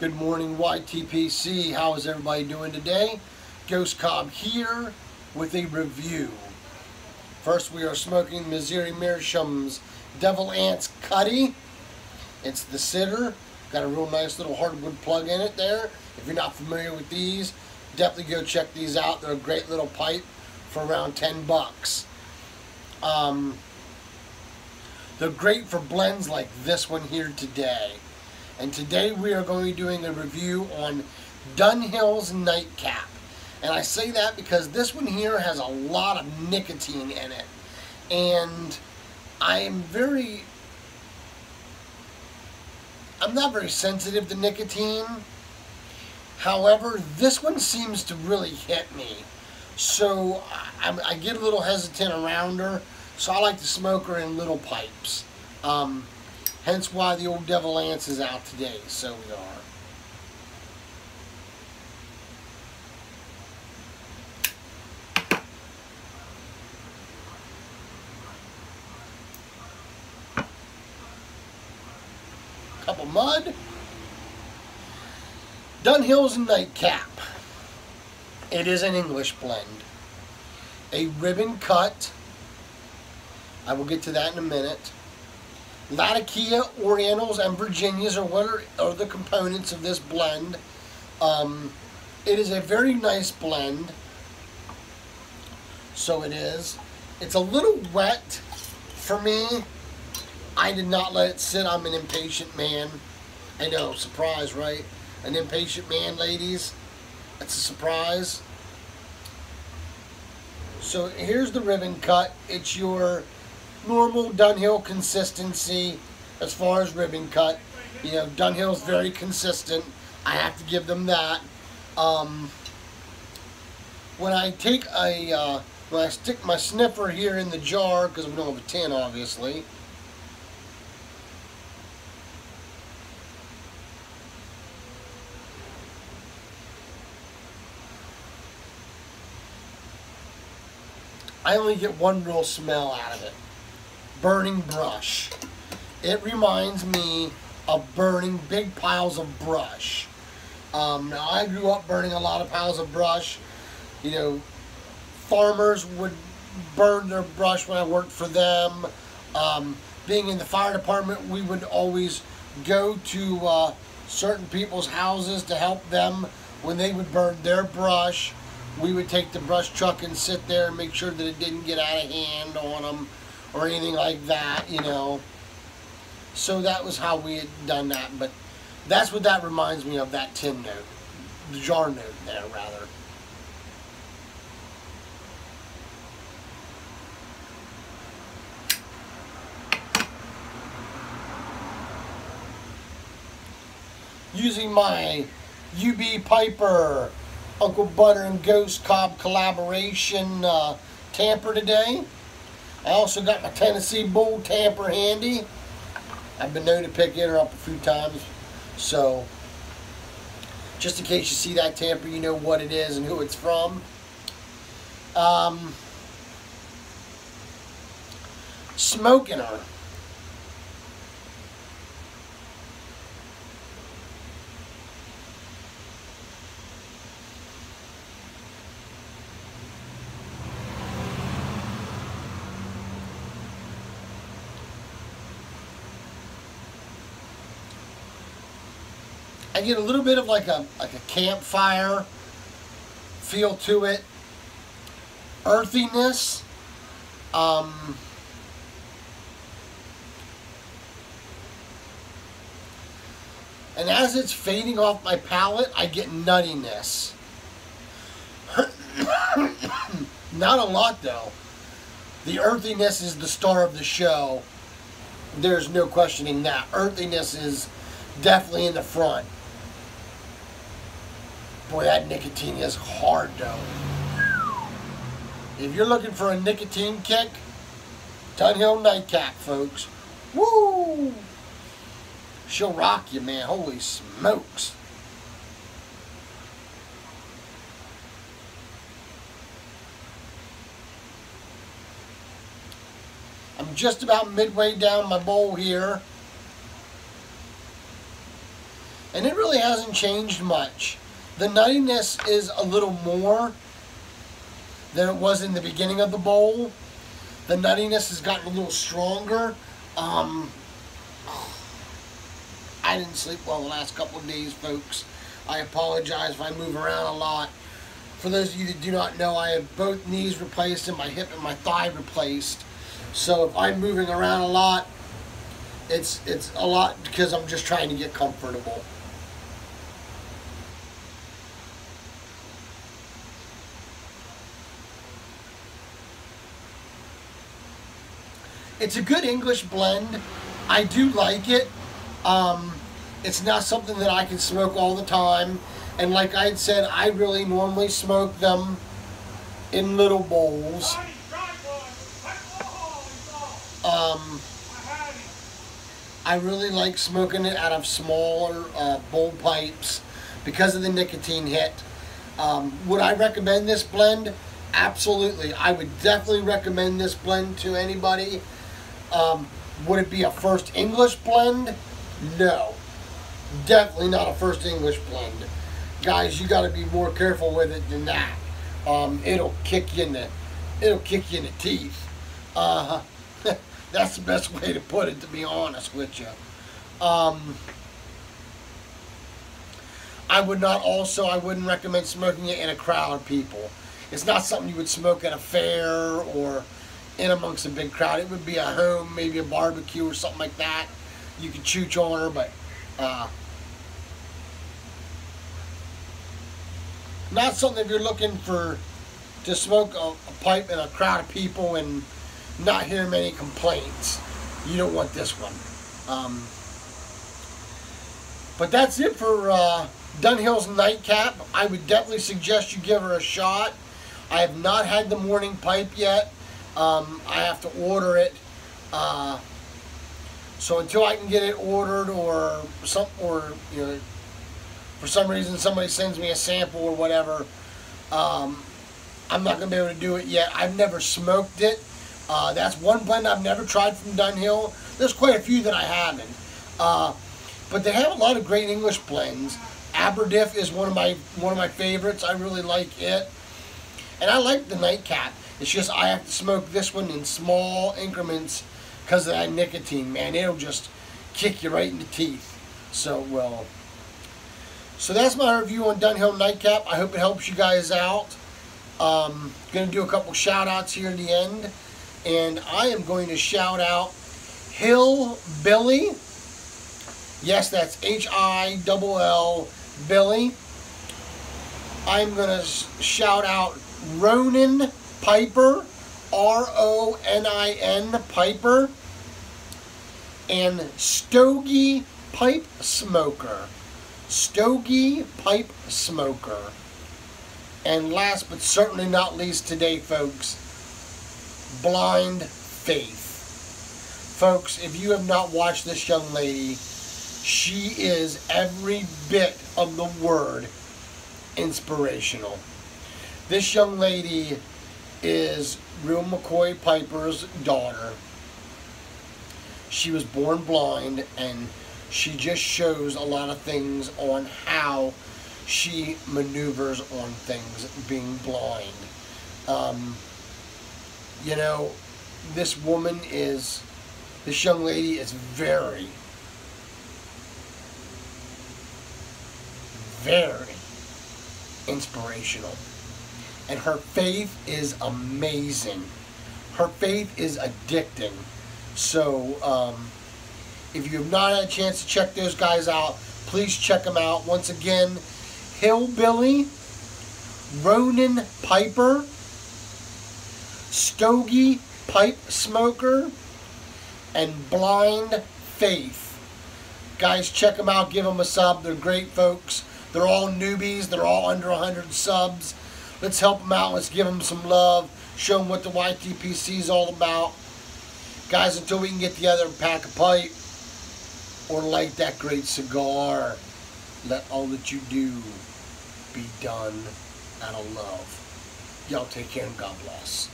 Good morning, YTPC. How is everybody doing today? Ghost Cob here with a review. First, we are smoking Missouri Meerschaum's Devil Anse Cutty. It's the Sitter. Got a real nice little hardwood plug in it there. If you're not familiar with these, definitely go check these out. They're a great little pipe for around 10 bucks. Um, they're great for blends like this one here today. And today we are going to be doing a review on Dunhill's Nightcap. And I say that because this one here has a lot of nicotine in it. And I am very, I'm not very sensitive to nicotine. However, this one seems to really hit me. So I, I get a little hesitant around her. So I like to smoke her in little pipes. Um, Hence why the old Devil Anse is out today. So we are. Couple mud. Dunhill's Nightcap. It is an English blend. A ribbon cut. I will get to that in a minute Latakia, Orientals, and Virginias are what are, are the components of this blend. Um, it is a very nice blend. So it is. It's a little wet for me. I did not let it sit. I'm an impatient man. I know, surprise, right? An impatient man, ladies. That's a surprise. So here's the ribbon cut. It's your normal Dunhill consistency as far as ribbon cut. You know, Dunhill's very consistent. I have to give them that. Um, when I take a, uh, when I stick my sniffer here in the jar, because we don't have a tin, obviously, I only get one real smell out of it burning brush. It reminds me of burning big piles of brush. Um, now, I grew up burning a lot of piles of brush. You know, farmers would burn their brush when I worked for them. Um, being in the fire department, we would always go to uh, certain people's houses to help them when they would burn their brush. We would take the brush truck and sit there and make sure that it didn't get out of hand on them or anything like that, you know. So that was how we had done that. But that's what that reminds me of, that tin note. The jar note there, rather. Using my UB Piper Uncle Butter and Ghost Cob collaboration uh, tamper today. I also got my Tennessee Bull tamper handy. I've been known to pick it up a few times. So, just in case you see that tamper, you know what it is and who it's from. Um, smoking her. I get a little bit of like a like a campfire feel to it. Earthiness. Um, and as it's fading off my palate, I get nuttiness. Not a lot though. The earthiness is the star of the show. There's no questioning that. Earthiness is definitely in the front. Boy, that nicotine is hard though. If you're looking for a nicotine kick, Dunhill Nightcap, folks. Woo! She'll rock you, man. Holy smokes. I'm just about midway down my bowl here. And it really hasn't changed much. The nuttiness is a little more than it was in the beginning of the bowl. The nuttiness has gotten a little stronger. Um, I didn't sleep well the last couple of days, folks. I apologize if I move around a lot. For those of you that do not know, I have both knees replaced and my hip and my thigh replaced. So if I'm moving around a lot, it's it's a lot because I'm just trying to get comfortable. It's a good English blend. I do like it. Um, it's not something that I can smoke all the time. And like I said, I really normally smoke them in little bowls. Um, I really like smoking it out of smaller uh, bowl pipes because of the nicotine hit. Um, would I recommend this blend? Absolutely. I would definitely recommend this blend to anybody. Um, would it be a first English blend? No. Definitely not a first English blend. Guys, you got to be more careful with it than that. Um, it'll kick you in the, it'll kick you in the teeth. Uh, that's the best way to put it, to be honest with you. Um, I would not also, I wouldn't recommend smoking it in a crowd of people. It's not something you would smoke at a fair or in amongst a big crowd. It would be a home, maybe a barbecue or something like that. You could chooch on her, but uh, not something if you're looking for to smoke a, a, pipe in a crowd of people and not hear many complaints. You don't want this one. Um, but that's it for uh, Dunhill's Nightcap. I would definitely suggest you give her a shot. I have not had the morning pipe yet. Um, I have to order it. Uh, so until I can get it ordered or some or you know for some reason somebody sends me a sample or whatever, um, I'm not gonna be able to do it yet. I've never smoked it. Uh, that's one blend I've never tried from Dunhill. There's quite a few that I haven't. Uh, but they have a lot of great English blends. Aperitif is one of my one of my favorites. I really like it. And I like the nightcap. It's just I have to smoke this one in small increments because of that nicotine, man. It'll just kick you right in the teeth. So, well, so that's my review on Dunhill Nightcap. I hope it helps you guys out. Um, going to do a couple shout outs here in the end. And I am going to shout out Hill Billy. Yes, that's H-I-L-L Billy. I'm going to shout out Ronin Piper, R-O-N-I-N Piper and Stogie Pipe Smoker. Stogie Pipe Smoker. And last but certainly not least today, folks, Blind Faith. Folks, if you have not watched this young lady, she is every bit of the word inspirational. This young lady is Real McCoy Piper's daughter she was born blind and she just shows a lot of things on how she maneuvers on things being blind. Um, you know, this woman is, this young lady is very, very inspirational. And her faith is amazing. Her faith is addicting. So um, if you have not had a chance to check those guys out, please check them out. Once again, Hillbilly, Ronin Piper, Stogie Pipe Smoker, and Blind Faith. Guys, check them out. Give them a sub. They're great folks. They're all newbies. They're all under 100 subs. Let's help them out. Let's give them some love. Show them what the YTPC is all about. Guys, until we can get together and pack a pipe or light that great cigar, let all that you do be done out of love. Y'all take care and God bless.